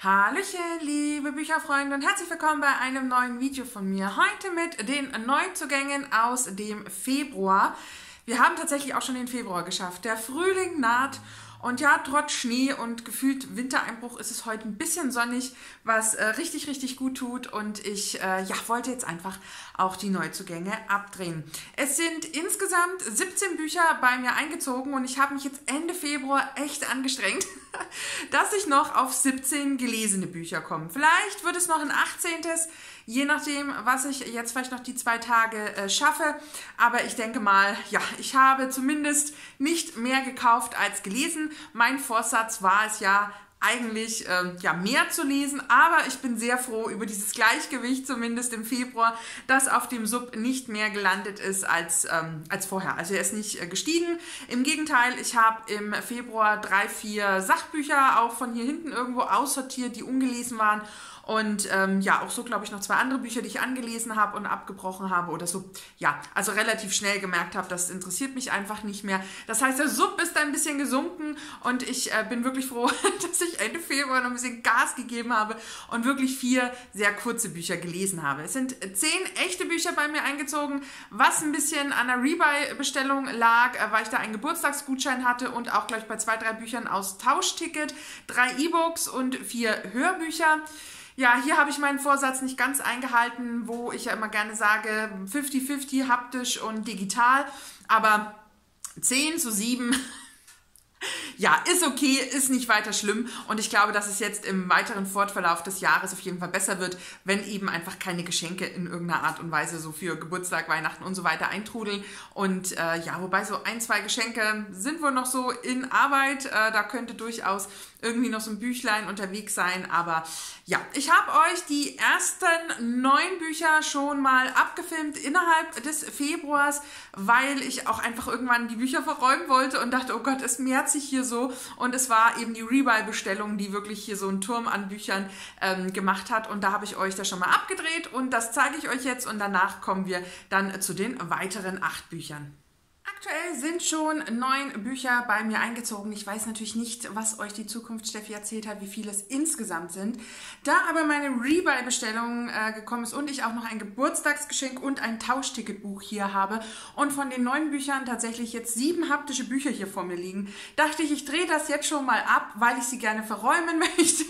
Hallöchen, liebe Bücherfreunde und herzlich willkommen bei einem neuen Video von mir. Heute mit den Neuzugängen aus dem Februar. Wir haben tatsächlich auch schon den Februar geschafft. Der Frühling naht und ja, trotz Schnee und gefühlt Wintereinbruch ist es heute ein bisschen sonnig, was äh, richtig, richtig gut tut. Und ich äh, ja, wollte jetzt einfach auch die Neuzugänge abdrehen. Es sind insgesamt 17 Bücher bei mir eingezogen und ich habe mich jetzt Ende Februar echt angestrengt, dass ich noch auf 17 gelesene Bücher komme. Vielleicht wird es noch ein 18 je nachdem, was ich jetzt vielleicht noch die zwei Tage äh, schaffe. Aber ich denke mal, ja, ich habe zumindest nicht mehr gekauft als gelesen. Mein Vorsatz war es ja, eigentlich ähm, ja mehr zu lesen, aber ich bin sehr froh über dieses Gleichgewicht zumindest im Februar, das auf dem Sub nicht mehr gelandet ist als, ähm, als vorher. Also er ist nicht äh, gestiegen. Im Gegenteil, ich habe im Februar drei, vier Sachbücher auch von hier hinten irgendwo aussortiert, die ungelesen waren und ähm, ja, auch so, glaube ich, noch zwei andere Bücher, die ich angelesen habe und abgebrochen habe oder so. Ja, also relativ schnell gemerkt habe, das interessiert mich einfach nicht mehr. Das heißt, der Sub ist ein bisschen gesunken und ich äh, bin wirklich froh, dass ich Ende Februar noch ein bisschen Gas gegeben habe und wirklich vier sehr kurze Bücher gelesen habe. Es sind zehn echte Bücher bei mir eingezogen, was ein bisschen an der Rebuy-Bestellung lag, äh, weil ich da einen Geburtstagsgutschein hatte und auch gleich bei zwei, drei Büchern aus Tauschticket, drei E-Books und vier Hörbücher. Ja, hier habe ich meinen Vorsatz nicht ganz eingehalten, wo ich ja immer gerne sage, 50-50 haptisch und digital. Aber 10 zu 7 ja, ist okay, ist nicht weiter schlimm. Und ich glaube, dass es jetzt im weiteren Fortverlauf des Jahres auf jeden Fall besser wird, wenn eben einfach keine Geschenke in irgendeiner Art und Weise so für Geburtstag, Weihnachten und so weiter eintrudeln. Und äh, ja, wobei so ein, zwei Geschenke sind wohl noch so in Arbeit, äh, da könnte durchaus irgendwie noch so ein Büchlein unterwegs sein. Aber ja, ich habe euch die ersten neun Bücher schon mal abgefilmt innerhalb des Februars, weil ich auch einfach irgendwann die Bücher verräumen wollte und dachte, oh Gott, es mehrt sich hier so. Und es war eben die Rebuy-Bestellung, die wirklich hier so einen Turm an Büchern ähm, gemacht hat. Und da habe ich euch das schon mal abgedreht und das zeige ich euch jetzt. Und danach kommen wir dann zu den weiteren acht Büchern. Aktuell sind schon neun Bücher bei mir eingezogen. Ich weiß natürlich nicht, was euch die Zukunft Steffi erzählt hat, wie viele es insgesamt sind. Da aber meine Rebuy-Bestellung äh, gekommen ist und ich auch noch ein Geburtstagsgeschenk und ein Tauschticketbuch hier habe und von den neun Büchern tatsächlich jetzt sieben haptische Bücher hier vor mir liegen, dachte ich, ich drehe das jetzt schon mal ab, weil ich sie gerne verräumen möchte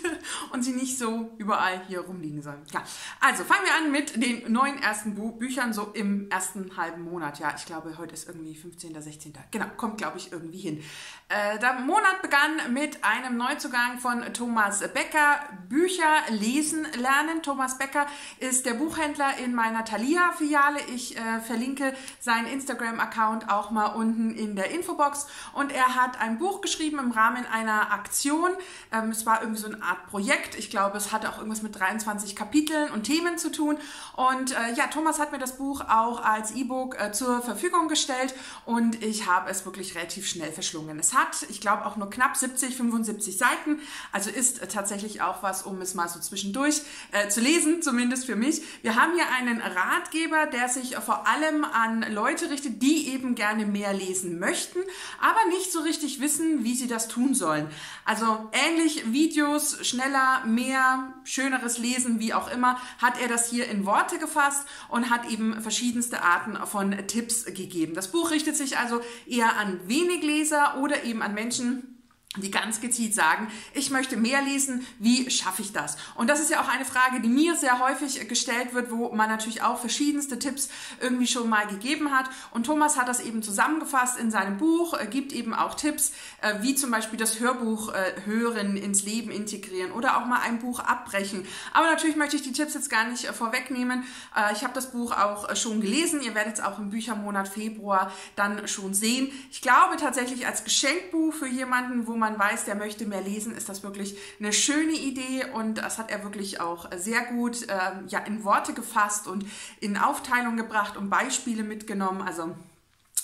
und sie nicht so überall hier rumliegen sollen. Ja, also fangen wir an mit den neun ersten Bü Büchern so im ersten halben Monat. Ja, ich glaube, heute ist irgendwie 15. 15., 16. Genau, kommt, glaube ich, irgendwie hin. Äh, der Monat begann mit einem Neuzugang von Thomas Becker, Bücher lesen lernen. Thomas Becker ist der Buchhändler in meiner Thalia-Filiale. Ich äh, verlinke seinen Instagram-Account auch mal unten in der Infobox. Und er hat ein Buch geschrieben im Rahmen einer Aktion. Ähm, es war irgendwie so eine Art Projekt. Ich glaube, es hatte auch irgendwas mit 23 Kapiteln und Themen zu tun. Und äh, ja, Thomas hat mir das Buch auch als E-Book äh, zur Verfügung gestellt und ich habe es wirklich relativ schnell verschlungen. Es hat, ich glaube, auch nur knapp 70, 75 Seiten, also ist äh, tatsächlich auch was, um es mal so zwischendurch äh, zu lesen, zumindest für mich. Wir haben hier einen Ratgeber, der sich vor allem an Leute richtet, die eben gerne mehr lesen möchten, aber nicht so richtig wissen, wie sie das tun sollen. Also ähnlich Videos, schneller, mehr, schöneres Lesen, wie auch immer, hat er das hier in Worte gefasst und hat eben verschiedenste Arten von Tipps gegeben. Das Buch richtet sich also eher an wenig Leser oder eben an Menschen, die ganz gezielt sagen, ich möchte mehr lesen, wie schaffe ich das? Und das ist ja auch eine Frage, die mir sehr häufig gestellt wird, wo man natürlich auch verschiedenste Tipps irgendwie schon mal gegeben hat. Und Thomas hat das eben zusammengefasst in seinem Buch, gibt eben auch Tipps, äh, wie zum Beispiel das Hörbuch äh, hören, ins Leben integrieren oder auch mal ein Buch abbrechen. Aber natürlich möchte ich die Tipps jetzt gar nicht äh, vorwegnehmen. Ich habe das Buch auch schon gelesen. Ihr werdet es auch im Büchermonat Februar dann schon sehen. Ich glaube tatsächlich als Geschenkbuch für jemanden, wo man weiß, der möchte mehr lesen, ist das wirklich eine schöne Idee und das hat er wirklich auch sehr gut ähm, ja, in Worte gefasst und in Aufteilung gebracht und Beispiele mitgenommen. Also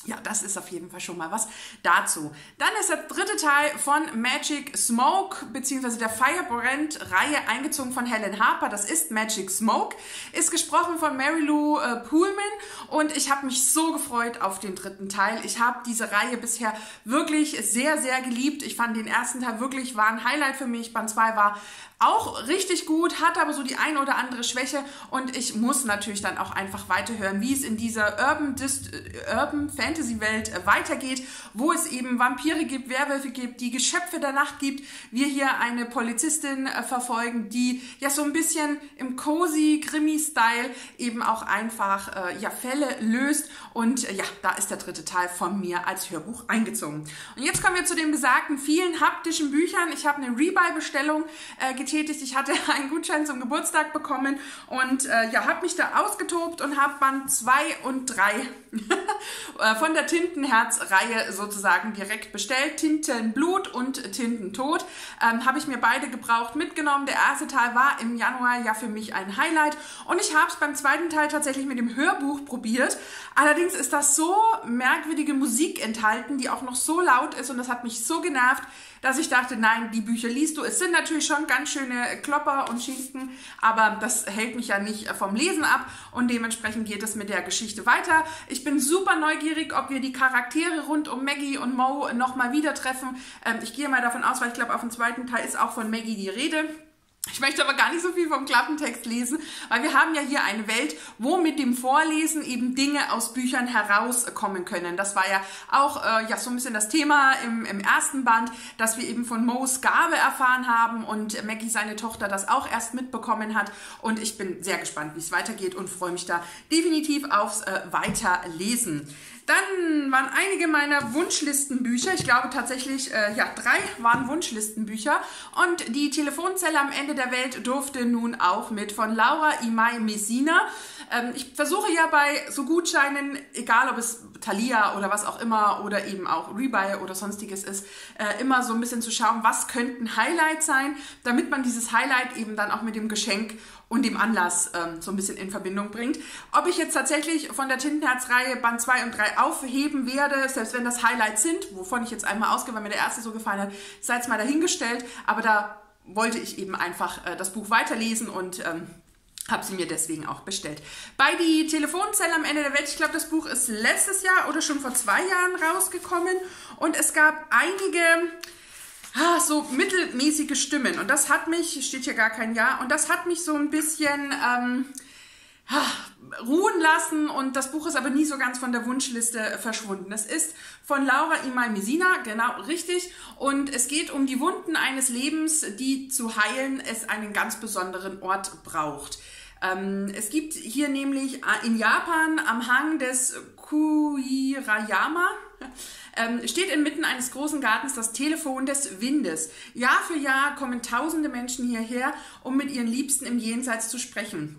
ja, das ist auf jeden Fall schon mal was dazu. Dann ist der dritte Teil von Magic Smoke beziehungsweise der Firebrand-Reihe eingezogen von Helen Harper. Das ist Magic Smoke, ist gesprochen von Mary Lou äh, Poolman und ich habe mich so gefreut auf den dritten Teil. Ich habe diese Reihe bisher wirklich sehr, sehr geliebt. Ich fand den ersten Teil wirklich war ein Highlight für mich. Band 2 war auch richtig gut, hat aber so die ein oder andere Schwäche und ich muss natürlich dann auch einfach weiterhören, wie es in dieser Urban, Dist Urban Fantasy Welt äh, weitergeht, wo es eben Vampire gibt, Werwölfe gibt, die Geschöpfe der Nacht gibt. Wir hier eine Polizistin äh, verfolgen, die ja so ein bisschen im cozy Krimi-Style eben auch einfach äh, ja Fälle löst und äh, ja, da ist der dritte Teil von mir als Hörbuch eingezogen. Und jetzt kommen wir zu den besagten vielen haptischen Büchern. Ich habe eine Rebuy-Bestellung äh, getätigt. Ich hatte einen Gutschein zum Geburtstag bekommen und äh, ja, habe mich da ausgetobt und habe Band 2 und 3 äh, von der Tintenherz-Reihe sozusagen direkt bestellt. Tintenblut und Tintentod. Ähm, habe ich mir beide gebraucht mitgenommen. Der erste Teil war im Januar ja für mich ein Highlight und ich habe es beim zweiten Teil tatsächlich mit dem Hörbuch probiert. Allerdings ist das so merkwürdige Musik enthalten, die auch noch so laut ist und das hat mich so genervt, dass ich dachte, nein, die Bücher liest du. Es sind natürlich schon ganz schöne Klopper und Schinken, aber das hält mich ja nicht vom Lesen ab und dementsprechend geht es mit der Geschichte weiter. Ich bin super neugierig, ob wir die Charaktere rund um Maggie und Mo nochmal wieder treffen. Ähm, ich gehe mal davon aus, weil ich glaube, auf dem zweiten Teil ist auch von Maggie die Rede. Ich möchte aber gar nicht so viel vom Klappentext lesen, weil wir haben ja hier eine Welt, wo mit dem Vorlesen eben Dinge aus Büchern herauskommen können. Das war ja auch äh, ja so ein bisschen das Thema im, im ersten Band, dass wir eben von Mo's Gabe erfahren haben und Maggie, seine Tochter, das auch erst mitbekommen hat. Und ich bin sehr gespannt, wie es weitergeht und freue mich da definitiv aufs äh, Weiterlesen. Dann waren einige meiner Wunschlistenbücher, ich glaube tatsächlich, äh, ja, drei waren Wunschlistenbücher. Und die Telefonzelle am Ende der Welt durfte nun auch mit von Laura Imai Messina. Ähm, ich versuche ja bei so Gutscheinen, egal ob es Thalia oder was auch immer oder eben auch Rebuy oder sonstiges ist, äh, immer so ein bisschen zu schauen, was könnten Highlights sein, damit man dieses Highlight eben dann auch mit dem Geschenk und dem Anlass ähm, so ein bisschen in Verbindung bringt. Ob ich jetzt tatsächlich von der Tintenherz-Reihe Band 2 und 3 aufheben werde, selbst wenn das Highlights sind, wovon ich jetzt einmal ausgehe, weil mir der erste so gefallen hat, sei es mal dahingestellt, aber da wollte ich eben einfach äh, das Buch weiterlesen und ähm, habe sie mir deswegen auch bestellt. Bei die Telefonzelle am Ende der Welt, ich glaube, das Buch ist letztes Jahr oder schon vor zwei Jahren rausgekommen und es gab einige ah, so mittelmäßige Stimmen und das hat mich, steht hier gar kein Jahr, und das hat mich so ein bisschen ähm, ruhen lassen und das Buch ist aber nie so ganz von der Wunschliste verschwunden. Es ist von Laura Imal Mesina, genau richtig, und es geht um die Wunden eines Lebens, die zu heilen es einen ganz besonderen Ort braucht. Ähm, es gibt hier nämlich äh, in Japan am Hang des Kuirayama, ähm, steht inmitten eines großen Gartens das Telefon des Windes. Jahr für Jahr kommen tausende Menschen hierher, um mit ihren Liebsten im Jenseits zu sprechen.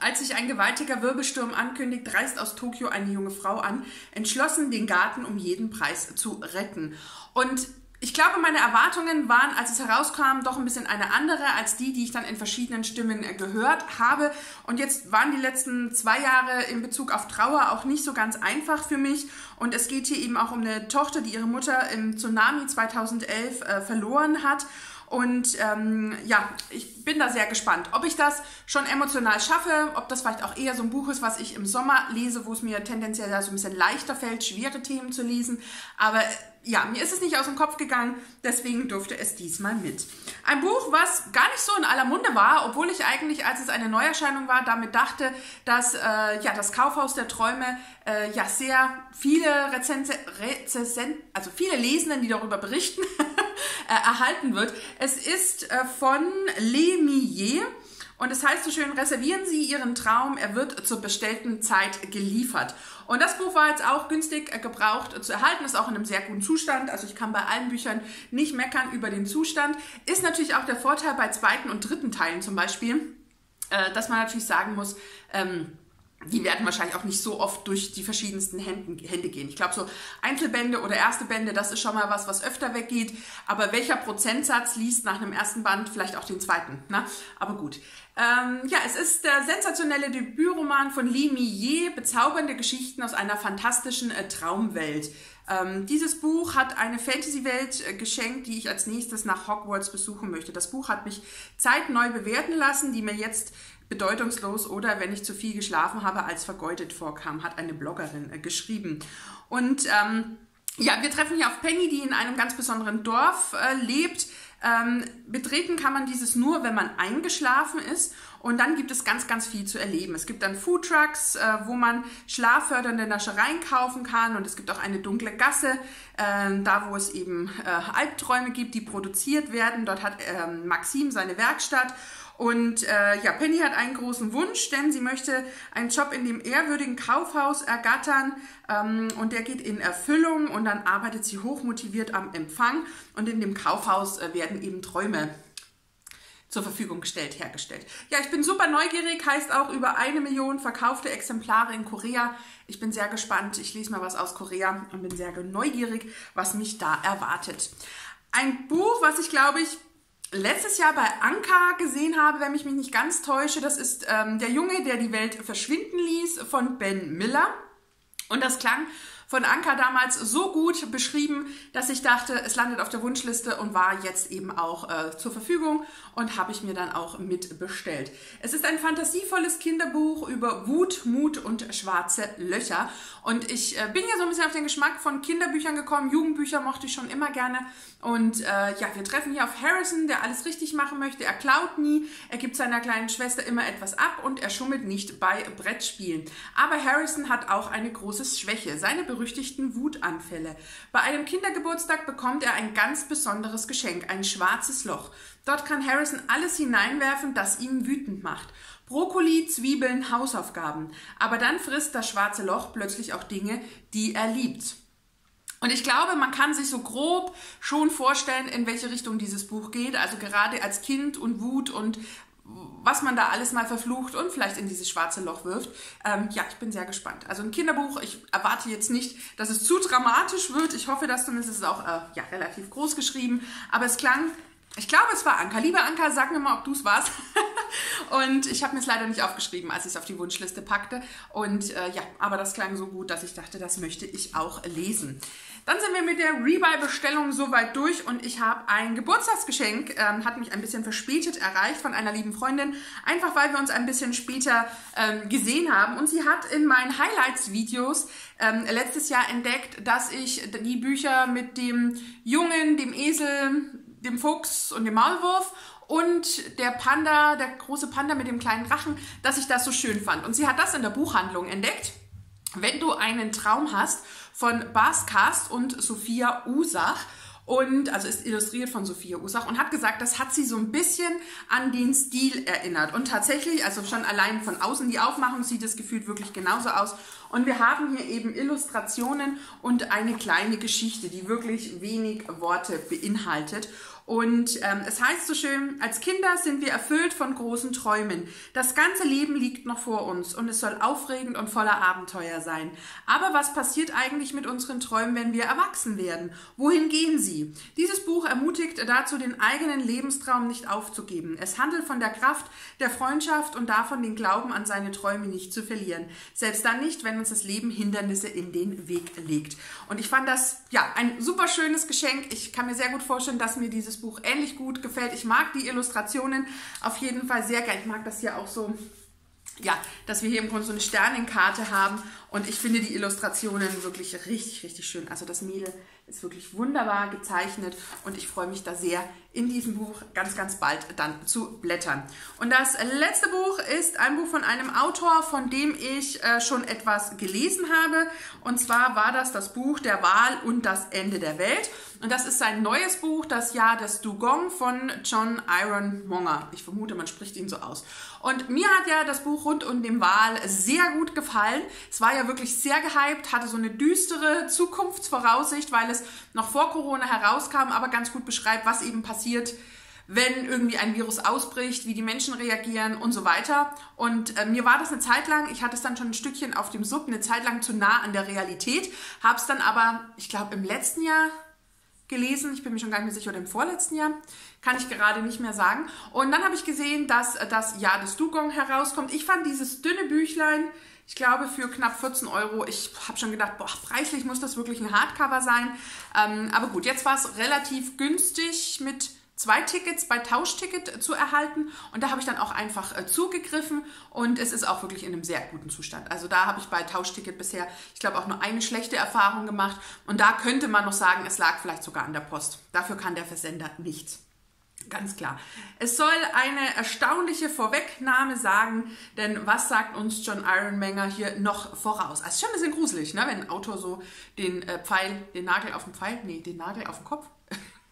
Als sich ein gewaltiger Wirbelsturm ankündigt, reist aus Tokio eine junge Frau an, entschlossen, den Garten um jeden Preis zu retten. Und ich glaube, meine Erwartungen waren, als es herauskam, doch ein bisschen eine andere als die, die ich dann in verschiedenen Stimmen gehört habe. Und jetzt waren die letzten zwei Jahre in Bezug auf Trauer auch nicht so ganz einfach für mich. Und es geht hier eben auch um eine Tochter, die ihre Mutter im Tsunami 2011 äh, verloren hat. Und ähm, ja, ich bin da sehr gespannt, ob ich das schon emotional schaffe, ob das vielleicht auch eher so ein Buch ist, was ich im Sommer lese, wo es mir tendenziell so ein bisschen leichter fällt, schwere Themen zu lesen. Aber ja, mir ist es nicht aus dem Kopf gegangen, deswegen durfte es diesmal mit. Ein Buch, was gar nicht so in aller Munde war, obwohl ich eigentlich, als es eine Neuerscheinung war, damit dachte, dass äh, ja, das Kaufhaus der Träume äh, ja sehr viele Rezense, Rezensen, also viele Lesenden, die darüber berichten, äh, erhalten wird. Es ist äh, von Le Millet. Und es heißt so schön, reservieren Sie Ihren Traum, er wird zur bestellten Zeit geliefert. Und das Buch war jetzt auch günstig gebraucht zu erhalten, ist auch in einem sehr guten Zustand. Also ich kann bei allen Büchern nicht meckern über den Zustand. Ist natürlich auch der Vorteil bei zweiten und dritten Teilen zum Beispiel, äh, dass man natürlich sagen muss, ähm, die werden wahrscheinlich auch nicht so oft durch die verschiedensten Händen, Hände gehen. Ich glaube, so Einzelbände oder erste Bände, das ist schon mal was, was öfter weggeht. Aber welcher Prozentsatz liest nach einem ersten Band vielleicht auch den zweiten? Ne? Aber gut. Ähm, ja, es ist der sensationelle Debütroman von Li Millet, bezaubernde Geschichten aus einer fantastischen äh, Traumwelt. Ähm, dieses Buch hat eine Fantasy-Welt äh, geschenkt, die ich als nächstes nach Hogwarts besuchen möchte. Das Buch hat mich zeitneu bewerten lassen, die mir jetzt bedeutungslos oder wenn ich zu viel geschlafen habe, als vergeudet vorkam, hat eine Bloggerin äh, geschrieben. Und ähm, ja, wir treffen hier auf Penny, die in einem ganz besonderen Dorf äh, lebt. Ähm, betreten kann man dieses nur, wenn man eingeschlafen ist. Und dann gibt es ganz, ganz viel zu erleben. Es gibt dann Foodtrucks, äh, wo man schlaffördernde Naschereien kaufen kann. Und es gibt auch eine dunkle Gasse, äh, da wo es eben äh, Albträume gibt, die produziert werden. Dort hat ähm, Maxim seine Werkstatt. Und äh, ja, Penny hat einen großen Wunsch, denn sie möchte einen Job in dem ehrwürdigen Kaufhaus ergattern ähm, und der geht in Erfüllung und dann arbeitet sie hochmotiviert am Empfang und in dem Kaufhaus äh, werden eben Träume zur Verfügung gestellt, hergestellt. Ja, ich bin super neugierig, heißt auch über eine Million verkaufte Exemplare in Korea. Ich bin sehr gespannt, ich lese mal was aus Korea und bin sehr neugierig, was mich da erwartet. Ein Buch, was ich glaube ich letztes Jahr bei Anka gesehen habe, wenn ich mich nicht ganz täusche. Das ist ähm, der Junge, der die Welt verschwinden ließ von Ben Miller. Und das klang von Anka damals so gut beschrieben, dass ich dachte, es landet auf der Wunschliste und war jetzt eben auch äh, zur Verfügung und habe ich mir dann auch mitbestellt. Es ist ein fantasievolles Kinderbuch über Wut, Mut und schwarze Löcher. Und ich äh, bin ja so ein bisschen auf den Geschmack von Kinderbüchern gekommen. Jugendbücher mochte ich schon immer gerne. Und äh, ja, wir treffen hier auf Harrison, der alles richtig machen möchte. Er klaut nie, er gibt seiner kleinen Schwester immer etwas ab und er schummelt nicht bei Brettspielen. Aber Harrison hat auch eine große Schwäche. Seine berüchtigten Wutanfälle. Bei einem Kindergeburtstag bekommt er ein ganz besonderes Geschenk, ein schwarzes Loch. Dort kann Harrison alles hineinwerfen, das ihn wütend macht. Brokkoli, Zwiebeln, Hausaufgaben. Aber dann frisst das schwarze Loch plötzlich auch Dinge, die er liebt. Und ich glaube, man kann sich so grob schon vorstellen, in welche Richtung dieses Buch geht. Also gerade als Kind und Wut und was man da alles mal verflucht und vielleicht in dieses schwarze Loch wirft. Ähm, ja, ich bin sehr gespannt. Also ein Kinderbuch, ich erwarte jetzt nicht, dass es zu dramatisch wird. Ich hoffe, dass zumindest es auch äh, ja, relativ groß geschrieben. Aber es klang, ich glaube, es war Anka. Lieber Anka, sag mir mal, ob du es warst. und ich habe mir es leider nicht aufgeschrieben, als ich es auf die Wunschliste packte. Und äh, ja, aber das klang so gut, dass ich dachte, das möchte ich auch lesen. Dann sind wir mit der Rebuy-Bestellung soweit durch und ich habe ein Geburtstagsgeschenk, ähm, hat mich ein bisschen verspätet erreicht von einer lieben Freundin, einfach weil wir uns ein bisschen später ähm, gesehen haben. Und sie hat in meinen Highlights-Videos ähm, letztes Jahr entdeckt, dass ich die Bücher mit dem Jungen, dem Esel, dem Fuchs und dem Maulwurf und der Panda, der große Panda mit dem kleinen Drachen, dass ich das so schön fand. Und sie hat das in der Buchhandlung entdeckt. Wenn du einen Traum hast von Bas Kast und Sophia Usach. Und also ist illustriert von Sophia Usach und hat gesagt, das hat sie so ein bisschen an den Stil erinnert. Und tatsächlich, also schon allein von außen die Aufmachung sieht es gefühlt wirklich genauso aus. Und wir haben hier eben Illustrationen und eine kleine Geschichte, die wirklich wenig Worte beinhaltet. Und ähm, es heißt so schön, als Kinder sind wir erfüllt von großen Träumen. Das ganze Leben liegt noch vor uns und es soll aufregend und voller Abenteuer sein. Aber was passiert eigentlich mit unseren Träumen, wenn wir erwachsen werden? Wohin gehen sie? Dieses Buch ermutigt dazu, den eigenen Lebenstraum nicht aufzugeben. Es handelt von der Kraft der Freundschaft und davon, den Glauben an seine Träume nicht zu verlieren. Selbst dann nicht, wenn uns das Leben Hindernisse in den Weg legt. Und ich fand das ja ein super schönes Geschenk. Ich kann mir sehr gut vorstellen, dass mir dieses Buch ähnlich gut gefällt. Ich mag die Illustrationen auf jeden Fall sehr gerne. Ich mag das hier auch so, ja, dass wir hier im Grunde so eine Sternenkarte haben. Und ich finde die Illustrationen wirklich richtig, richtig schön. Also das Mädel ist wirklich wunderbar gezeichnet und ich freue mich da sehr, in diesem Buch ganz, ganz bald dann zu blättern. Und das letzte Buch ist ein Buch von einem Autor, von dem ich äh, schon etwas gelesen habe. Und zwar war das das Buch Der Wahl und das Ende der Welt. Und das ist sein neues Buch, Das Jahr des Dugong von John Iron Monger. Ich vermute, man spricht ihn so aus. Und mir hat ja das Buch rund um den Wahl sehr gut gefallen. Es war ja wirklich sehr gehypt, hatte so eine düstere Zukunftsvoraussicht, weil es noch vor Corona herauskam, aber ganz gut beschreibt, was eben passiert, wenn irgendwie ein Virus ausbricht, wie die Menschen reagieren und so weiter. Und äh, mir war das eine Zeit lang, ich hatte es dann schon ein Stückchen auf dem Sub, eine Zeit lang zu nah an der Realität, habe es dann aber, ich glaube, im letzten Jahr gelesen, ich bin mir schon gar nicht mehr sicher, oder im vorletzten Jahr, kann ich gerade nicht mehr sagen. Und dann habe ich gesehen, dass das Jahr des Dugong herauskommt. Ich fand dieses dünne Büchlein, ich glaube für knapp 14 Euro, ich habe schon gedacht, boah, preislich muss das wirklich ein Hardcover sein. Ähm, aber gut, jetzt war es relativ günstig mit zwei Tickets bei Tauschticket zu erhalten und da habe ich dann auch einfach äh, zugegriffen und es ist auch wirklich in einem sehr guten Zustand. Also da habe ich bei Tauschticket bisher, ich glaube, auch nur eine schlechte Erfahrung gemacht und da könnte man noch sagen, es lag vielleicht sogar an der Post. Dafür kann der Versender nichts. Ganz klar. Es soll eine erstaunliche Vorwegnahme sagen, denn was sagt uns John Ironmanger hier noch voraus? Also schon ein bisschen gruselig, ne? wenn ein Autor so den äh, Pfeil, den Nagel auf den Pfeil, nee, den Nagel auf den Kopf,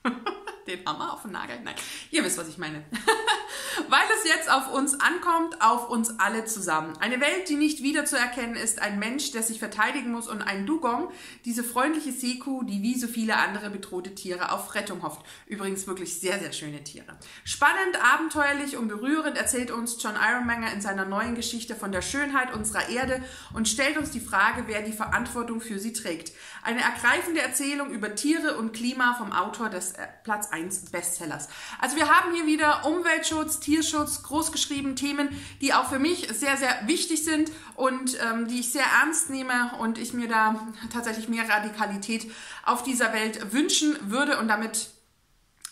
den Hammer auf den Nagel, nein, ihr wisst, was ich meine. Weil es jetzt auf uns ankommt, auf uns alle zusammen. Eine Welt, die nicht wiederzuerkennen ist, ein Mensch, der sich verteidigen muss und ein Dugong, diese freundliche Seekuh, die wie so viele andere bedrohte Tiere auf Rettung hofft. Übrigens wirklich sehr, sehr schöne Tiere. Spannend, abenteuerlich und berührend erzählt uns John Ironmanger in seiner neuen Geschichte von der Schönheit unserer Erde und stellt uns die Frage, wer die Verantwortung für sie trägt. Eine ergreifende Erzählung über Tiere und Klima vom Autor des äh, Platz 1 Bestsellers. Also wir haben hier wieder Umweltschutz, Tierschutz, großgeschrieben Themen, die auch für mich sehr, sehr wichtig sind und ähm, die ich sehr ernst nehme und ich mir da tatsächlich mehr Radikalität auf dieser Welt wünschen würde und damit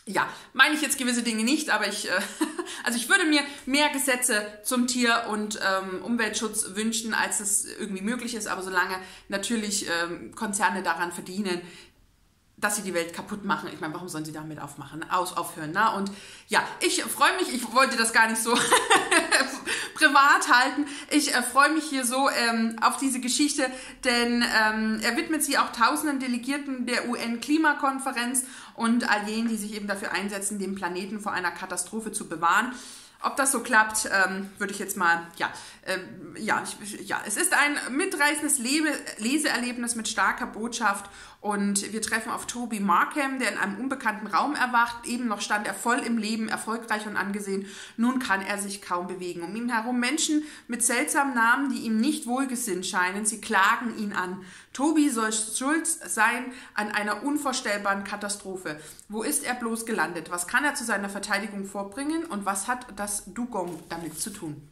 ja, meine ich jetzt gewisse Dinge nicht, aber ich, äh, also ich würde mir mehr Gesetze zum Tier- und ähm, Umweltschutz wünschen, als es irgendwie möglich ist, aber solange natürlich ähm, Konzerne daran verdienen, dass sie die Welt kaputt machen. Ich meine, warum sollen sie damit aufmachen, aus, aufhören? Na? Und ja, ich freue mich, ich wollte das gar nicht so privat halten. Ich äh, freue mich hier so ähm, auf diese Geschichte, denn ähm, er widmet sie auch tausenden Delegierten der UN-Klimakonferenz und all jenen, die sich eben dafür einsetzen, den Planeten vor einer Katastrophe zu bewahren. Ob das so klappt, ähm, würde ich jetzt mal, ja, ähm, ja, ich, ja, es ist ein mitreißendes Lebe Leseerlebnis mit starker Botschaft und wir treffen auf Toby Markham, der in einem unbekannten Raum erwacht. Eben noch stand er voll im Leben, erfolgreich und angesehen. Nun kann er sich kaum bewegen. Um ihn herum Menschen mit seltsamen Namen, die ihm nicht wohlgesinnt scheinen. Sie klagen ihn an. Toby soll schuld sein an einer unvorstellbaren Katastrophe. Wo ist er bloß gelandet? Was kann er zu seiner Verteidigung vorbringen? Und was hat das Dugong damit zu tun?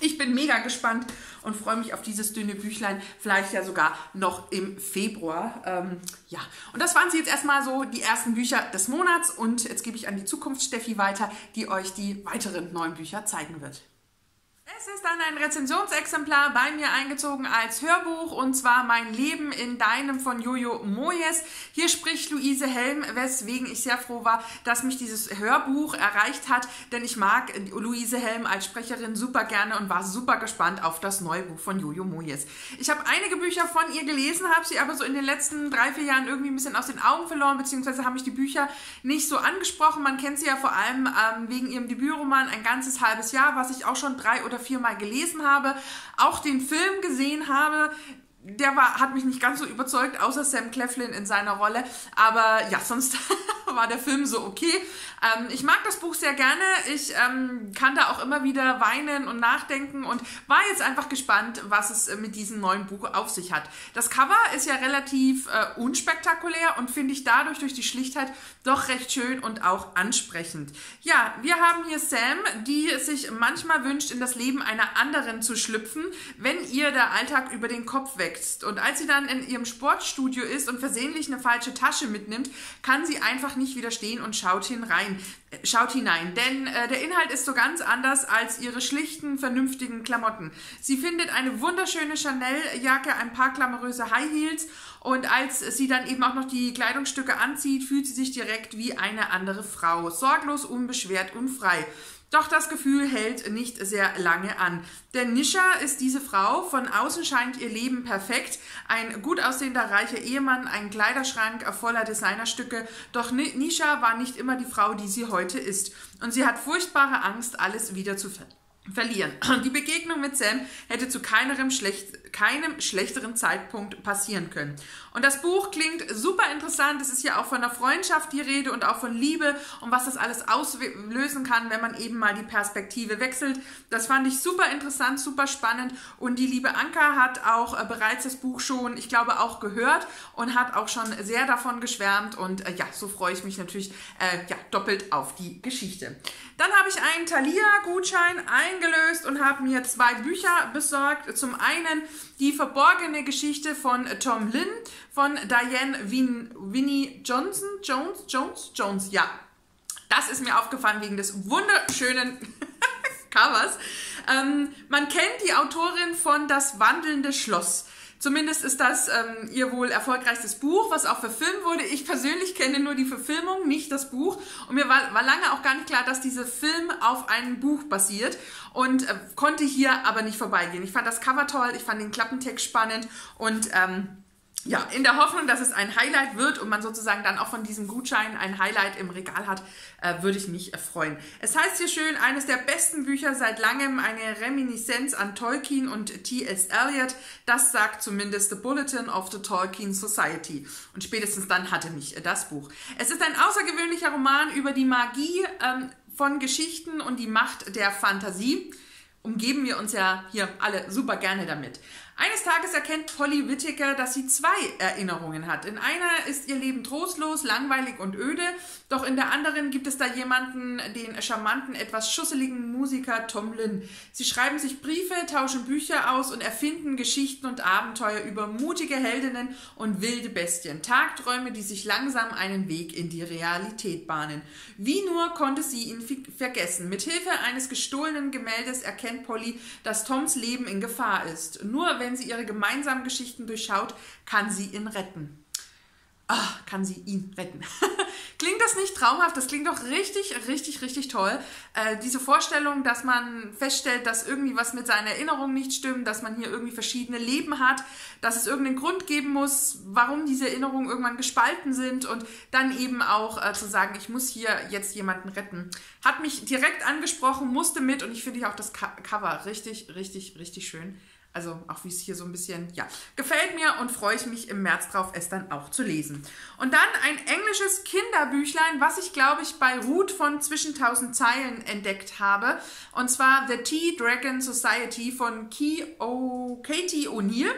Ich bin mega gespannt und freue mich auf dieses dünne Büchlein, vielleicht ja sogar noch im Februar. Ähm, ja, und das waren sie jetzt erstmal so die ersten Bücher des Monats und jetzt gebe ich an die Zukunft Steffi weiter, die euch die weiteren neuen Bücher zeigen wird. Es ist dann ein Rezensionsexemplar bei mir eingezogen als Hörbuch und zwar Mein Leben in deinem von Jojo Moyes. Hier spricht Luise Helm, weswegen ich sehr froh war, dass mich dieses Hörbuch erreicht hat, denn ich mag Luise Helm als Sprecherin super gerne und war super gespannt auf das neue Buch von Jojo Moyes. Ich habe einige Bücher von ihr gelesen, habe sie aber so in den letzten drei, vier Jahren irgendwie ein bisschen aus den Augen verloren, beziehungsweise haben mich die Bücher nicht so angesprochen. Man kennt sie ja vor allem ähm, wegen ihrem Debütroman Ein ganzes halbes Jahr, was ich auch schon drei oder oder viermal gelesen habe, auch den Film gesehen habe, der war, hat mich nicht ganz so überzeugt, außer Sam Cleflin in seiner Rolle. Aber ja, sonst war der Film so okay. Ähm, ich mag das Buch sehr gerne. Ich ähm, kann da auch immer wieder weinen und nachdenken und war jetzt einfach gespannt, was es äh, mit diesem neuen Buch auf sich hat. Das Cover ist ja relativ äh, unspektakulär und finde ich dadurch durch die Schlichtheit doch recht schön und auch ansprechend. Ja, wir haben hier Sam, die sich manchmal wünscht, in das Leben einer anderen zu schlüpfen, wenn ihr der Alltag über den Kopf wächst. Und als sie dann in ihrem Sportstudio ist und versehentlich eine falsche Tasche mitnimmt, kann sie einfach nicht widerstehen und schaut hinein schaut hinein, denn äh, der Inhalt ist so ganz anders als ihre schlichten, vernünftigen Klamotten. Sie findet eine wunderschöne Chanel-Jacke, ein paar glamouröse High Heels und als sie dann eben auch noch die Kleidungsstücke anzieht, fühlt sie sich direkt wie eine andere Frau. Sorglos, unbeschwert und frei. Doch das Gefühl hält nicht sehr lange an. Denn Nisha ist diese Frau, von außen scheint ihr Leben perfekt, ein gut aussehender reicher Ehemann, ein Kleiderschrank voller Designerstücke, doch Nisha war nicht immer die Frau, die sie heute ist. Und sie hat furchtbare Angst, alles wieder zu ver verlieren. Die Begegnung mit Sam hätte zu keinem, schlecht, keinem schlechteren Zeitpunkt passieren können. Und das Buch klingt super interessant. Es ist ja auch von der Freundschaft die Rede und auch von Liebe und was das alles auslösen kann, wenn man eben mal die Perspektive wechselt. Das fand ich super interessant, super spannend. Und die liebe Anka hat auch äh, bereits das Buch schon, ich glaube, auch gehört und hat auch schon sehr davon geschwärmt. Und äh, ja, so freue ich mich natürlich äh, ja, doppelt auf die Geschichte. Dann habe ich einen Thalia-Gutschein eingelöst und habe mir zwei Bücher besorgt. Zum einen die verborgene Geschichte von Tom Lynn von Diane Win Winnie Johnson. Jones? Jones? Jones, ja. Das ist mir aufgefallen wegen des wunderschönen Covers. Ähm, man kennt die Autorin von Das wandelnde Schloss. Zumindest ist das ähm, ihr wohl erfolgreichstes Buch, was auch verfilmt wurde. Ich persönlich kenne nur die Verfilmung, nicht das Buch. Und mir war, war lange auch gar nicht klar, dass dieser Film auf einem Buch basiert und äh, konnte hier aber nicht vorbeigehen. Ich fand das Cover toll, ich fand den Klappentext spannend und ähm, ja, in der Hoffnung, dass es ein Highlight wird und man sozusagen dann auch von diesem Gutschein ein Highlight im Regal hat, äh, würde ich mich freuen. Es heißt hier schön, eines der besten Bücher seit langem, eine Reminiszenz an Tolkien und T.S. Eliot. Das sagt zumindest The Bulletin of the Tolkien Society. Und spätestens dann hatte mich äh, das Buch. Es ist ein außergewöhnlicher Roman über die Magie ähm, von Geschichten und die Macht der Fantasie umgeben wir uns ja hier alle super gerne damit. Eines Tages erkennt Polly Whittaker, dass sie zwei Erinnerungen hat. In einer ist ihr Leben trostlos, langweilig und öde, doch in der anderen gibt es da jemanden, den charmanten, etwas schusseligen Musiker Tom Lynn. Sie schreiben sich Briefe, tauschen Bücher aus und erfinden Geschichten und Abenteuer über mutige Heldinnen und wilde Bestien. Tagträume, die sich langsam einen Weg in die Realität bahnen. Wie nur konnte sie ihn vergessen. Mit Hilfe eines gestohlenen Gemäldes erkennt Polly, dass Toms Leben in Gefahr ist. Nur wenn sie ihre gemeinsamen Geschichten durchschaut, kann sie ihn retten. Ach, kann sie ihn retten. klingt das nicht traumhaft? Das klingt doch richtig, richtig, richtig toll. Äh, diese Vorstellung, dass man feststellt, dass irgendwie was mit seiner Erinnerung nicht stimmt, dass man hier irgendwie verschiedene Leben hat, dass es irgendeinen Grund geben muss, warum diese Erinnerungen irgendwann gespalten sind und dann eben auch äh, zu sagen, ich muss hier jetzt jemanden retten. Hat mich direkt angesprochen, musste mit und ich finde auch das Cover richtig, richtig, richtig schön. Also auch wie es hier so ein bisschen, ja, gefällt mir und freue ich mich im März drauf, es dann auch zu lesen. Und dann ein englisches Kinderbüchlein, was ich glaube ich bei Ruth von Zwischen tausend Zeilen entdeckt habe. Und zwar The Tea Dragon Society von Katie O'Neill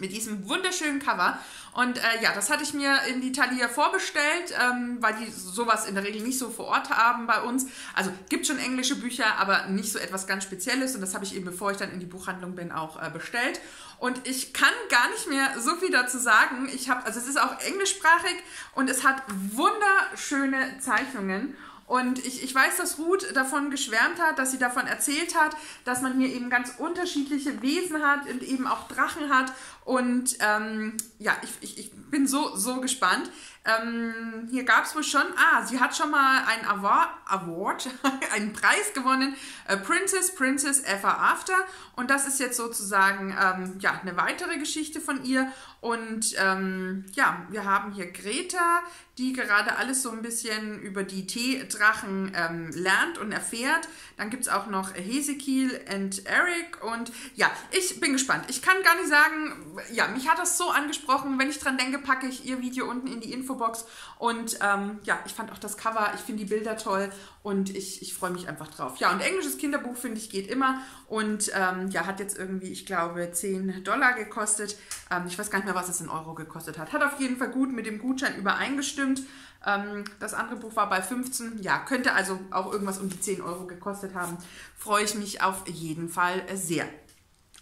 mit diesem wunderschönen Cover. Und äh, ja, das hatte ich mir in die vorbestellt, ähm, weil die sowas in der Regel nicht so vor Ort haben bei uns. Also gibt schon englische Bücher, aber nicht so etwas ganz Spezielles. Und das habe ich eben, bevor ich dann in die Buchhandlung bin, auch äh, bestellt. Und ich kann gar nicht mehr so viel dazu sagen. Ich habe, also es ist auch englischsprachig und es hat wunderschöne Zeichnungen. Und ich, ich weiß, dass Ruth davon geschwärmt hat, dass sie davon erzählt hat, dass man hier eben ganz unterschiedliche Wesen hat und eben auch Drachen hat. Und ähm, ja, ich, ich, ich bin so, so gespannt. Ähm, hier gab es wohl schon, ah, sie hat schon mal einen Award, Award einen Preis gewonnen, äh, Princess, Princess Ever After. Und das ist jetzt sozusagen ähm, ja, eine weitere Geschichte von ihr. Und ähm, ja, wir haben hier Greta, die gerade alles so ein bisschen über die Teedrachen ähm, lernt und erfährt. Dann gibt es auch noch Hesekiel und Eric. Und ja, ich bin gespannt. Ich kann gar nicht sagen, ja, mich hat das so angesprochen. Wenn ich dran denke, packe ich ihr Video unten in die Infobox. Und ähm, ja, ich fand auch das Cover, ich finde die Bilder toll und ich, ich freue mich einfach drauf. Ja, und englisches Kinderbuch, finde ich, geht immer. Und ähm, ja, hat jetzt irgendwie, ich glaube, 10 Dollar gekostet. Ähm, ich weiß gar nicht mehr, was es in Euro gekostet hat. Hat auf jeden Fall gut mit dem Gutschein übereingestimmt. Ähm, das andere Buch war bei 15. Ja, könnte also auch irgendwas um die 10 Euro gekostet haben. Freue ich mich auf jeden Fall sehr.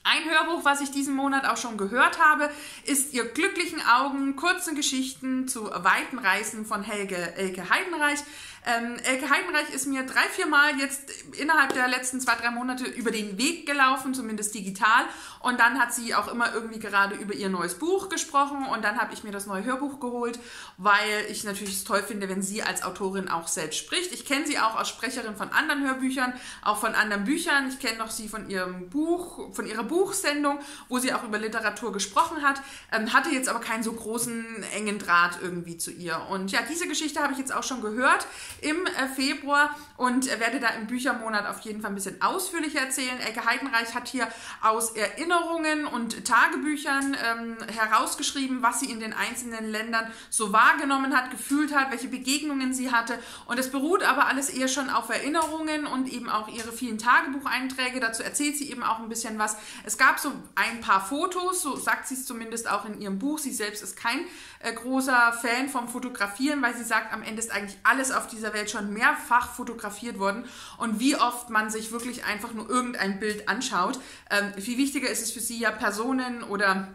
Ein Hörbuch, was ich diesen Monat auch schon gehört habe, ist Ihr glücklichen Augen, kurze Geschichten zu weiten Reisen von Helge Elke Heidenreich. Ähm, Elke Heidenreich ist mir drei, vier Mal jetzt innerhalb der letzten zwei, drei Monate über den Weg gelaufen, zumindest digital. Und dann hat sie auch immer irgendwie gerade über ihr neues Buch gesprochen. Und dann habe ich mir das neue Hörbuch geholt, weil ich natürlich es toll finde, wenn sie als Autorin auch selbst spricht. Ich kenne sie auch als Sprecherin von anderen Hörbüchern, auch von anderen Büchern. Ich kenne noch sie von ihrem Buch, von ihrer Buchsendung, wo sie auch über Literatur gesprochen hat. Ähm, hatte jetzt aber keinen so großen, engen Draht irgendwie zu ihr. Und ja, diese Geschichte habe ich jetzt auch schon gehört im äh, Februar und werde da im Büchermonat auf jeden Fall ein bisschen ausführlicher erzählen. Elke Heidenreich hat hier aus Erinnerungen und Tagebüchern ähm, herausgeschrieben, was sie in den einzelnen Ländern so wahrgenommen hat, gefühlt hat, welche Begegnungen sie hatte. Und es beruht aber alles eher schon auf Erinnerungen und eben auch ihre vielen Tagebucheinträge. Dazu erzählt sie eben auch ein bisschen was. Es gab so ein paar Fotos, so sagt sie es zumindest auch in ihrem Buch. Sie selbst ist kein äh, großer Fan vom Fotografieren, weil sie sagt, am Ende ist eigentlich alles auf dieser Welt schon mehrfach fotografiert worden und wie oft man sich wirklich einfach nur irgendein Bild anschaut. Ähm, viel wichtiger ist es für sie ja Personen oder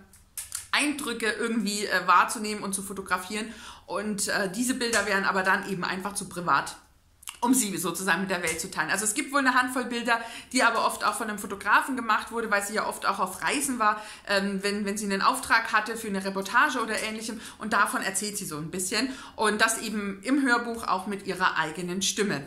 Eindrücke irgendwie äh, wahrzunehmen und zu fotografieren und äh, diese Bilder wären aber dann eben einfach zu privat um sie sozusagen mit der Welt zu teilen. Also es gibt wohl eine Handvoll Bilder, die aber oft auch von einem Fotografen gemacht wurde, weil sie ja oft auch auf Reisen war, ähm, wenn, wenn sie einen Auftrag hatte für eine Reportage oder ähnlichem. Und davon erzählt sie so ein bisschen. Und das eben im Hörbuch auch mit ihrer eigenen Stimme.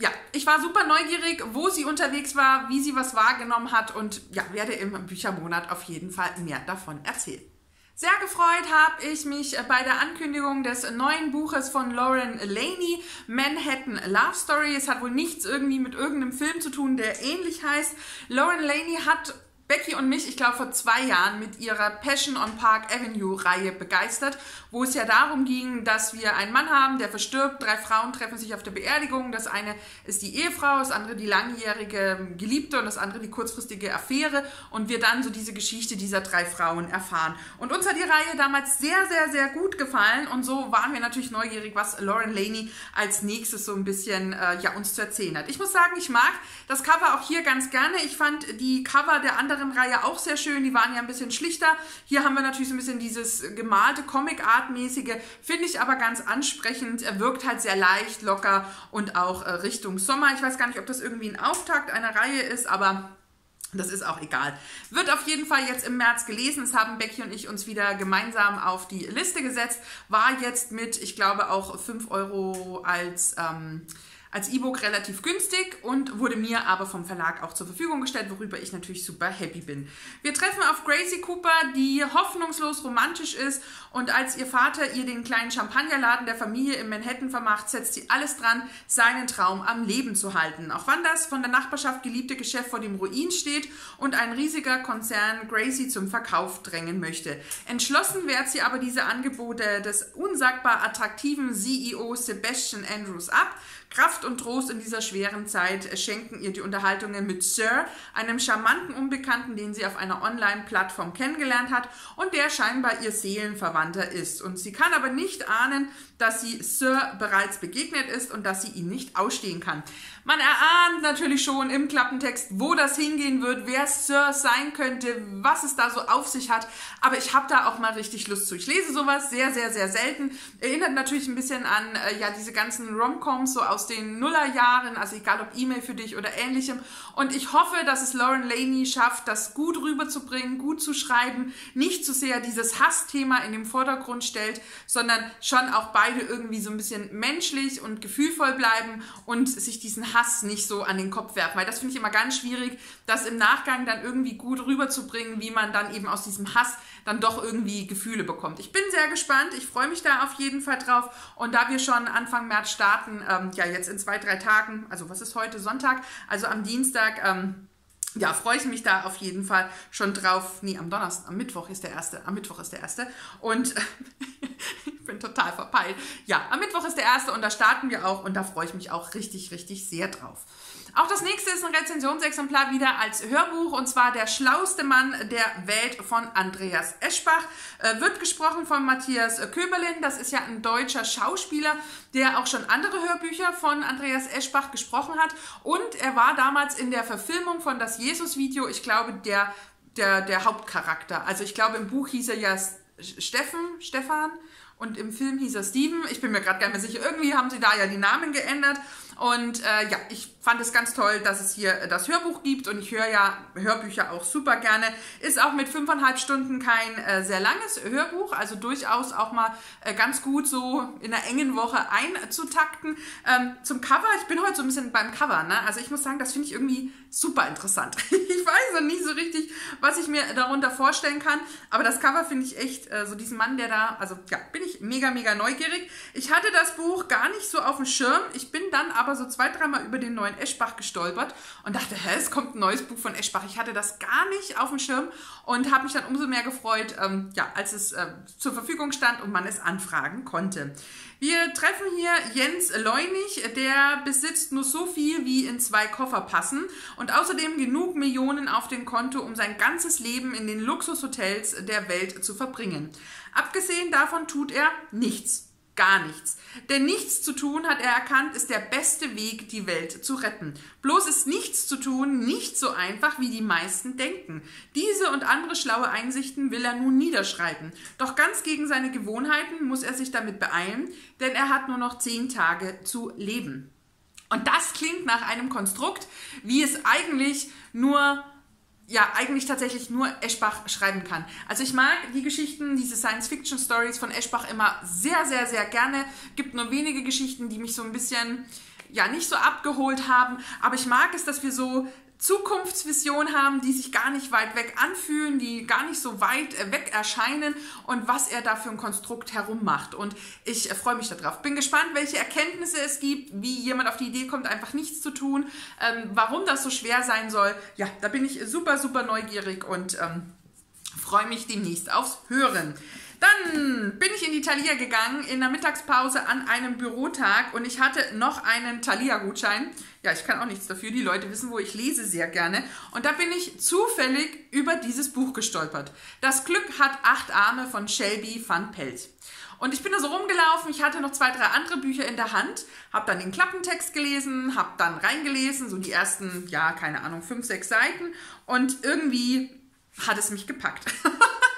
Ja, ich war super neugierig, wo sie unterwegs war, wie sie was wahrgenommen hat und ja, werde im Büchermonat auf jeden Fall mehr davon erzählen. Sehr gefreut habe ich mich bei der Ankündigung des neuen Buches von Lauren Laney, Manhattan Love Story. Es hat wohl nichts irgendwie mit irgendeinem Film zu tun, der ähnlich heißt. Lauren Laney hat Becky und mich, ich glaube, vor zwei Jahren mit ihrer Passion on Park Avenue Reihe begeistert, wo es ja darum ging, dass wir einen Mann haben, der verstirbt, drei Frauen treffen sich auf der Beerdigung. Das eine ist die Ehefrau, das andere die langjährige Geliebte und das andere die kurzfristige Affäre und wir dann so diese Geschichte dieser drei Frauen erfahren. Und uns hat die Reihe damals sehr, sehr, sehr gut gefallen und so waren wir natürlich neugierig, was Lauren Laney als nächstes so ein bisschen äh, ja, uns zu erzählen hat. Ich muss sagen, ich mag das Cover auch hier ganz gerne. Ich fand die Cover der anderen anderen Reihe auch sehr schön. Die waren ja ein bisschen schlichter. Hier haben wir natürlich so ein bisschen dieses gemalte Comic-Art-mäßige. Finde ich aber ganz ansprechend. Er wirkt halt sehr leicht, locker und auch äh, Richtung Sommer. Ich weiß gar nicht, ob das irgendwie ein Auftakt einer Reihe ist, aber das ist auch egal. Wird auf jeden Fall jetzt im März gelesen. Das haben Becky und ich uns wieder gemeinsam auf die Liste gesetzt. War jetzt mit, ich glaube, auch 5 Euro als... Ähm, als E-Book relativ günstig und wurde mir aber vom Verlag auch zur Verfügung gestellt, worüber ich natürlich super happy bin. Wir treffen auf Gracie Cooper, die hoffnungslos romantisch ist und als ihr Vater ihr den kleinen Champagnerladen der Familie in Manhattan vermacht, setzt sie alles dran, seinen Traum am Leben zu halten. Auch wann das von der Nachbarschaft geliebte Geschäft vor dem Ruin steht und ein riesiger Konzern Gracie zum Verkauf drängen möchte. Entschlossen wehrt sie aber diese Angebote des unsagbar attraktiven CEO Sebastian Andrews ab, Kraft und Trost in dieser schweren Zeit schenken ihr die Unterhaltungen mit Sir, einem charmanten Unbekannten, den sie auf einer Online-Plattform kennengelernt hat und der scheinbar ihr Seelenverwandter ist. Und sie kann aber nicht ahnen, dass sie Sir bereits begegnet ist und dass sie ihn nicht ausstehen kann. Man erahnt natürlich schon im Klappentext, wo das hingehen wird, wer Sir sein könnte, was es da so auf sich hat. Aber ich habe da auch mal richtig Lust zu. Ich lese sowas sehr, sehr, sehr selten. Erinnert natürlich ein bisschen an äh, ja diese ganzen Romcoms so aus den Nullerjahren, also egal ob E-Mail für dich oder ähnlichem. Und ich hoffe, dass es Lauren Laney schafft, das gut rüberzubringen, gut zu schreiben, nicht zu sehr dieses Hassthema in den Vordergrund stellt, sondern schon auch bei beide irgendwie so ein bisschen menschlich und gefühlvoll bleiben und sich diesen Hass nicht so an den Kopf werfen. Weil das finde ich immer ganz schwierig, das im Nachgang dann irgendwie gut rüberzubringen, wie man dann eben aus diesem Hass dann doch irgendwie Gefühle bekommt. Ich bin sehr gespannt, ich freue mich da auf jeden Fall drauf. Und da wir schon Anfang März starten, ähm, ja jetzt in zwei, drei Tagen, also was ist heute, Sonntag, also am Dienstag, ähm, ja, freue ich mich da auf jeden Fall schon drauf. Nee, am Donnerstag, am Mittwoch ist der erste. Am Mittwoch ist der erste. Und ich bin total verpeilt. Ja, am Mittwoch ist der erste und da starten wir auch und da freue ich mich auch richtig, richtig sehr drauf. Auch das nächste ist ein Rezensionsexemplar wieder als Hörbuch und zwar Der schlauste Mann der Welt von Andreas Eschbach. Äh, wird gesprochen von Matthias Köberlin. Das ist ja ein deutscher Schauspieler, der auch schon andere Hörbücher von Andreas Eschbach gesprochen hat. Und er war damals in der Verfilmung von das Jesus-Video, ich glaube, der, der, der Hauptcharakter. Also ich glaube, im Buch hieß er ja Steffen, Stefan und im Film hieß er Steven. Ich bin mir gerade gar nicht mehr sicher. Irgendwie haben sie da ja die Namen geändert. Und äh, ja, ich fand es ganz toll, dass es hier das Hörbuch gibt und ich höre ja Hörbücher auch super gerne. Ist auch mit fünfeinhalb Stunden kein äh, sehr langes Hörbuch, also durchaus auch mal äh, ganz gut so in einer engen Woche einzutakten. Ähm, zum Cover, ich bin heute so ein bisschen beim Cover, ne? Also ich muss sagen, das finde ich irgendwie super interessant. ich weiß noch nicht so richtig, was ich mir darunter vorstellen kann, aber das Cover finde ich echt, äh, so diesen Mann, der da, also ja, bin ich mega, mega neugierig. Ich hatte das Buch gar nicht so auf dem Schirm, ich bin dann aber so zwei, dreimal über den neuen Eschbach gestolpert und dachte, hä, es kommt ein neues Buch von Eschbach. Ich hatte das gar nicht auf dem Schirm und habe mich dann umso mehr gefreut, ähm, ja, als es äh, zur Verfügung stand und man es anfragen konnte. Wir treffen hier Jens Leunig, der besitzt nur so viel, wie in zwei Koffer passen und außerdem genug Millionen auf dem Konto, um sein ganzes Leben in den Luxushotels der Welt zu verbringen. Abgesehen davon tut er nichts gar nichts. Denn nichts zu tun, hat er erkannt, ist der beste Weg, die Welt zu retten. Bloß ist nichts zu tun nicht so einfach, wie die meisten denken. Diese und andere schlaue Einsichten will er nun niederschreiben. Doch ganz gegen seine Gewohnheiten muss er sich damit beeilen, denn er hat nur noch zehn Tage zu leben. Und das klingt nach einem Konstrukt, wie es eigentlich nur ja, eigentlich tatsächlich nur Eschbach schreiben kann. Also ich mag die Geschichten, diese Science-Fiction-Stories von Eschbach immer sehr, sehr, sehr gerne. Gibt nur wenige Geschichten, die mich so ein bisschen, ja, nicht so abgeholt haben. Aber ich mag es, dass wir so Zukunftsvision haben, die sich gar nicht weit weg anfühlen, die gar nicht so weit äh, weg erscheinen und was er da für ein Konstrukt herum macht. Und ich äh, freue mich darauf. Bin gespannt, welche Erkenntnisse es gibt, wie jemand auf die Idee kommt, einfach nichts zu tun, ähm, warum das so schwer sein soll. Ja, da bin ich super, super neugierig und ähm, freue mich demnächst aufs Hören. Dann bin ich in die Thalia gegangen in der Mittagspause an einem Bürotag und ich hatte noch einen Thalia-Gutschein. Ja, ich kann auch nichts dafür. Die Leute wissen, wo ich lese sehr gerne. Und da bin ich zufällig über dieses Buch gestolpert. Das Glück hat acht Arme von Shelby van Pelt. Und ich bin da so rumgelaufen, ich hatte noch zwei, drei andere Bücher in der Hand, habe dann den Klappentext gelesen, habe dann reingelesen, so die ersten, ja, keine Ahnung, fünf, sechs Seiten und irgendwie hat es mich gepackt.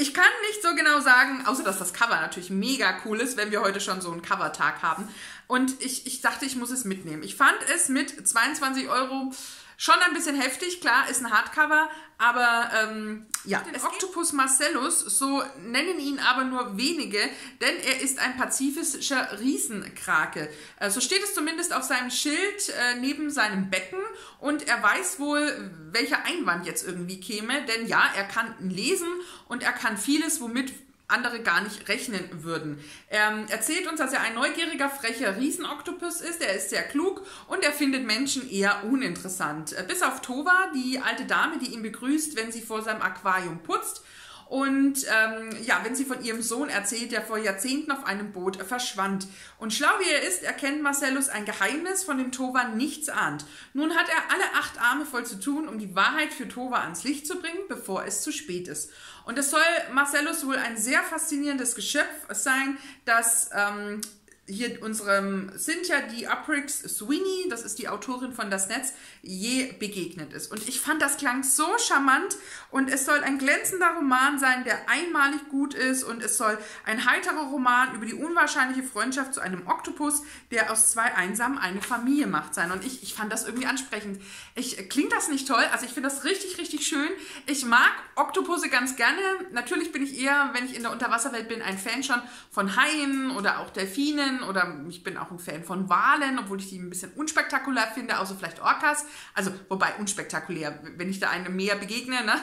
Ich kann nicht so genau sagen, außer dass das Cover natürlich mega cool ist, wenn wir heute schon so einen Covertag haben. Und ich, ich dachte, ich muss es mitnehmen. Ich fand es mit 22 Euro Schon ein bisschen heftig, klar, ist ein Hardcover, aber ähm, ja, den Octopus Marcellus, so nennen ihn aber nur wenige, denn er ist ein pazifischer Riesenkrake. Äh, so steht es zumindest auf seinem Schild äh, neben seinem Becken und er weiß wohl, welcher Einwand jetzt irgendwie käme, denn ja, er kann lesen und er kann vieles, womit andere gar nicht rechnen würden. Er erzählt uns, dass er ein neugieriger, frecher Riesenoktopus ist. Er ist sehr klug und er findet Menschen eher uninteressant. Bis auf Tova, die alte Dame, die ihn begrüßt, wenn sie vor seinem Aquarium putzt. Und ähm, ja, wenn sie von ihrem Sohn erzählt, der vor Jahrzehnten auf einem Boot verschwand. Und schlau wie er ist, erkennt Marcellus ein Geheimnis, von dem Tova nichts ahnt. Nun hat er alle acht Arme voll zu tun, um die Wahrheit für Tova ans Licht zu bringen, bevor es zu spät ist. Und es soll Marcellus wohl ein sehr faszinierendes Geschöpf sein, das ähm, hier unserem Cynthia D. Uprix Sweeney, das ist die Autorin von Das Netz, je begegnet ist. Und ich fand, das klang so charmant und es soll ein glänzender Roman sein, der einmalig gut ist und es soll ein heiterer Roman über die unwahrscheinliche Freundschaft zu einem Oktopus, der aus zwei Einsamen eine Familie macht sein. Und ich, ich fand das irgendwie ansprechend. Ich, klingt das nicht toll? Also ich finde das richtig, richtig schön. Ich mag Oktopusse ganz gerne. Natürlich bin ich eher, wenn ich in der Unterwasserwelt bin, ein Fan schon von Haien oder auch Delfinen oder ich bin auch ein Fan von Walen, obwohl ich die ein bisschen unspektakulär finde, außer vielleicht Orcas. Also, wobei unspektakulär, wenn ich da einem Meer begegne, ne?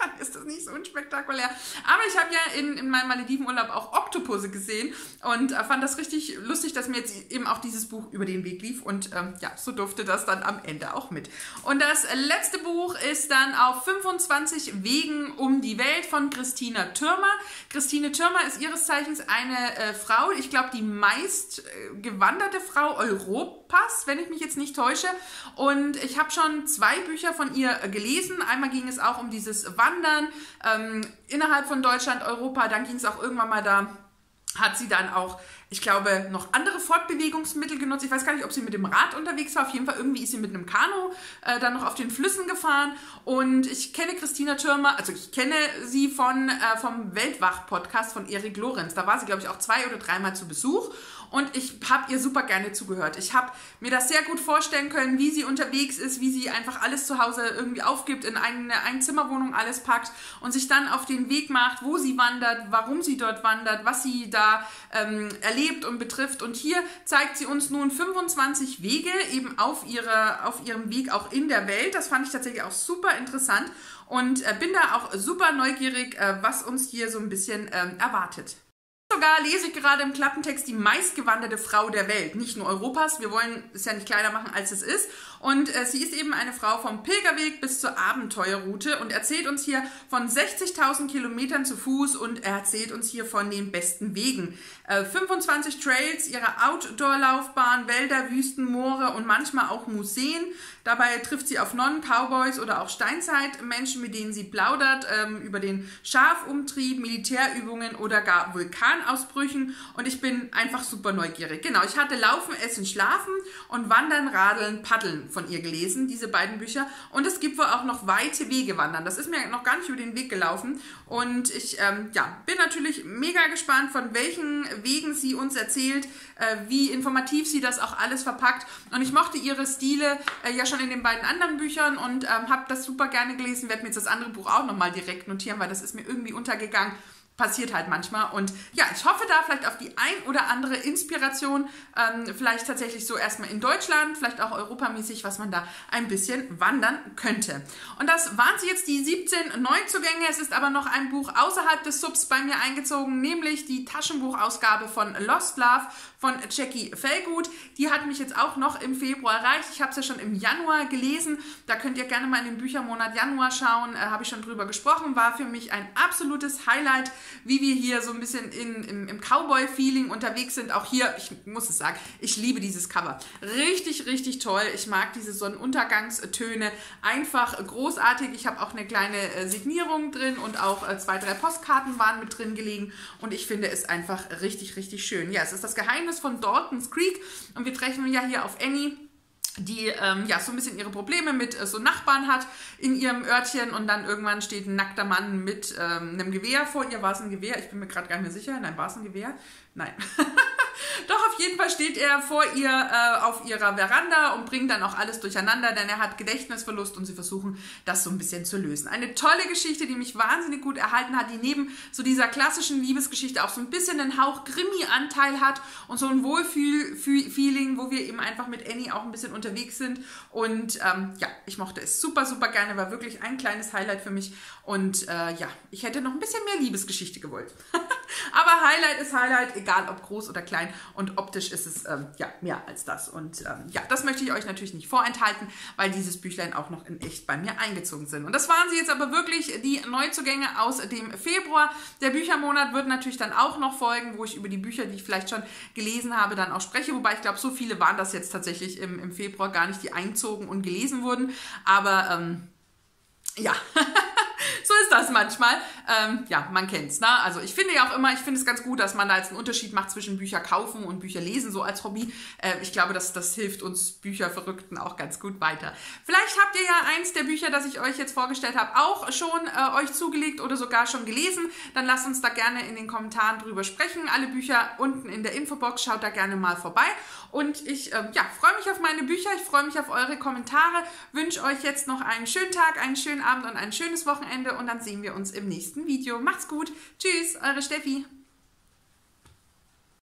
dann ist das nicht so unspektakulär. Aber ich habe ja in, in meinem Maledivenurlaub auch Oktopusse gesehen und äh, fand das richtig lustig, dass mir jetzt eben auch dieses Buch über den Weg lief und ähm, ja, so durfte das dann am Ende auch mit. Und das letzte Buch ist dann auf 25 Wegen um die Welt von Christina Türmer. Christine Türmer ist ihres Zeichens eine äh, Frau, ich glaube die meist äh, gewanderte Frau Europas, wenn ich mich jetzt nicht täusche. Und ich habe schon zwei Bücher von ihr äh, gelesen. Einmal ging es auch um dieses Wandern Wandern ähm, innerhalb von Deutschland, Europa. Dann ging es auch irgendwann mal da, hat sie dann auch, ich glaube, noch andere Fortbewegungsmittel genutzt. Ich weiß gar nicht, ob sie mit dem Rad unterwegs war. Auf jeden Fall irgendwie ist sie mit einem Kanu äh, dann noch auf den Flüssen gefahren. Und ich kenne Christina Türmer, also ich kenne sie von, äh, vom Weltwach-Podcast von Erik Lorenz. Da war sie, glaube ich, auch zwei oder dreimal zu Besuch und ich habe ihr super gerne zugehört. Ich habe mir das sehr gut vorstellen können, wie sie unterwegs ist, wie sie einfach alles zu Hause irgendwie aufgibt, in eine Einzimmerwohnung alles packt und sich dann auf den Weg macht, wo sie wandert, warum sie dort wandert, was sie da ähm, erlebt und betrifft. Und hier zeigt sie uns nun 25 Wege eben auf, ihre, auf ihrem Weg auch in der Welt. Das fand ich tatsächlich auch super interessant und äh, bin da auch super neugierig, äh, was uns hier so ein bisschen ähm, erwartet. Sogar lese ich gerade im Klappentext die meistgewanderte Frau der Welt, nicht nur Europas. Wir wollen es ja nicht kleiner machen, als es ist. Und äh, sie ist eben eine Frau vom Pilgerweg bis zur Abenteuerroute und erzählt uns hier von 60.000 Kilometern zu Fuß und er erzählt uns hier von den besten Wegen. Äh, 25 Trails, ihre Outdoor-Laufbahn, Wälder, Wüsten, Moore und manchmal auch Museen. Dabei trifft sie auf Nonnen, Cowboys oder auch Steinzeitmenschen, mit denen sie plaudert ähm, über den Schafumtrieb, Militärübungen oder gar Vulkanausbrüchen. Und ich bin einfach super neugierig. Genau, ich hatte Laufen, Essen, Schlafen und Wandern, Radeln, Paddeln von ihr gelesen, diese beiden Bücher. Und es gibt wohl auch noch Weite Wege wandern. Das ist mir noch gar nicht über den Weg gelaufen. Und ich ähm, ja, bin natürlich mega gespannt, von welchen Wegen sie uns erzählt, äh, wie informativ sie das auch alles verpackt. Und ich mochte ihre Stile äh, ja schon in den beiden anderen Büchern und ähm, habe das super gerne gelesen. Werde mir jetzt das andere Buch auch nochmal direkt notieren, weil das ist mir irgendwie untergegangen passiert halt manchmal. Und ja, ich hoffe da vielleicht auf die ein oder andere Inspiration, ähm, vielleicht tatsächlich so erstmal in Deutschland, vielleicht auch europamäßig, was man da ein bisschen wandern könnte. Und das waren sie jetzt die 17 Neuzugänge. Es ist aber noch ein Buch außerhalb des Subs bei mir eingezogen, nämlich die Taschenbuchausgabe von Lost Love von Jackie Fellgut. Die hat mich jetzt auch noch im Februar erreicht. Ich habe es ja schon im Januar gelesen. Da könnt ihr gerne mal in den Büchermonat Januar schauen. Äh, habe ich schon drüber gesprochen. War für mich ein absolutes Highlight wie wir hier so ein bisschen in, im, im Cowboy-Feeling unterwegs sind. Auch hier, ich muss es sagen, ich liebe dieses Cover. Richtig, richtig toll. Ich mag diese Sonnenuntergangstöne. Einfach großartig. Ich habe auch eine kleine äh, Signierung drin und auch äh, zwei, drei Postkarten waren mit drin gelegen. Und ich finde es einfach richtig, richtig schön. Ja, es ist das Geheimnis von Dalton's Creek. Und wir treffen ja hier auf Annie die ähm, ja so ein bisschen ihre Probleme mit äh, so Nachbarn hat in ihrem Örtchen und dann irgendwann steht ein nackter Mann mit ähm, einem Gewehr vor ihr. War es ein Gewehr? Ich bin mir gerade gar nicht mehr sicher. Nein, war es ein Gewehr? Nein. Doch auf jeden Fall steht er vor ihr äh, auf ihrer Veranda und bringt dann auch alles durcheinander, denn er hat Gedächtnisverlust und sie versuchen das so ein bisschen zu lösen. Eine tolle Geschichte, die mich wahnsinnig gut erhalten hat, die neben so dieser klassischen Liebesgeschichte auch so ein bisschen einen Hauch Krimi-Anteil hat und so ein Wohlfühl-Feeling, wo wir eben einfach mit Annie auch ein bisschen unterwegs sind. Und ähm, ja, ich mochte es super, super gerne, war wirklich ein kleines Highlight für mich. Und äh, ja, ich hätte noch ein bisschen mehr Liebesgeschichte gewollt. Aber Highlight ist Highlight, egal ob groß oder klein. Und optisch ist es ähm, ja mehr als das. Und ähm, ja, das möchte ich euch natürlich nicht vorenthalten, weil dieses Büchlein auch noch in echt bei mir eingezogen sind. Und das waren sie jetzt aber wirklich die Neuzugänge aus dem Februar. Der Büchermonat wird natürlich dann auch noch folgen, wo ich über die Bücher, die ich vielleicht schon gelesen habe, dann auch spreche. Wobei ich glaube, so viele waren das jetzt tatsächlich im, im Februar gar nicht, die einzogen und gelesen wurden. Aber ähm, ja. so ist das manchmal. Ähm, ja, man kennt's. Ne? Also ich finde ja auch immer, ich finde es ganz gut, dass man da jetzt einen Unterschied macht zwischen Bücher kaufen und Bücher lesen, so als Hobby. Äh, ich glaube, das, das hilft uns Bücherverrückten auch ganz gut weiter. Vielleicht habt ihr ja eins der Bücher, das ich euch jetzt vorgestellt habe, auch schon äh, euch zugelegt oder sogar schon gelesen. Dann lasst uns da gerne in den Kommentaren drüber sprechen. Alle Bücher unten in der Infobox, schaut da gerne mal vorbei. Und ich äh, ja, freue mich auf meine Bücher, ich freue mich auf eure Kommentare, wünsche euch jetzt noch einen schönen Tag, einen schönen Abend und ein schönes Wochenende und dann sehen wir uns im nächsten Video. Macht's gut. Tschüss, eure Steffi.